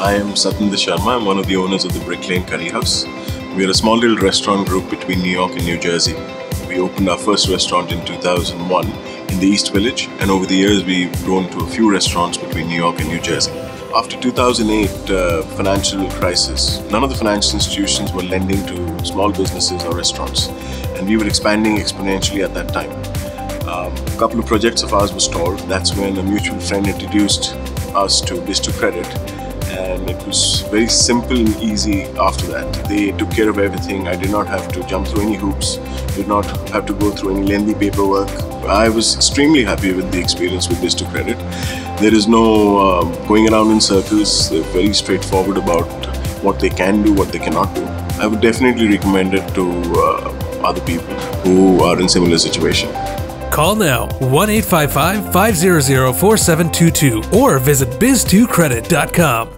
I am Satinder Sharma. I'm one of the owners of the Brick Lane Curry House. We are a small little restaurant group between New York and New Jersey. We opened our first restaurant in 2001 in the East Village, and over the years we've grown to a few restaurants between New York and New Jersey. After 2008 uh, financial crisis, none of the financial institutions were lending to small businesses or restaurants, and we were expanding exponentially at that time. Um, a couple of projects of ours were stalled. That's when a mutual friend introduced us to Biz2 Credit, and it was very simple and easy after that. They took care of everything. I did not have to jump through any hoops, did not have to go through any lengthy paperwork. I was extremely happy with the experience with Biz2 Credit. There is no uh, going around in circles. They're very straightforward about what they can do, what they cannot do. I would definitely recommend it to uh, other people who are in similar situation. Call now 1 855 500 4722 or visit biz2credit.com.